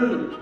Hey!